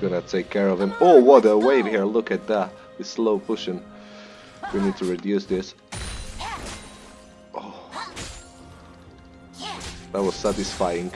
gonna take care of him. Oh, what a wave here, look at that. He's slow pushing. We need to reduce this. Oh. That was satisfying.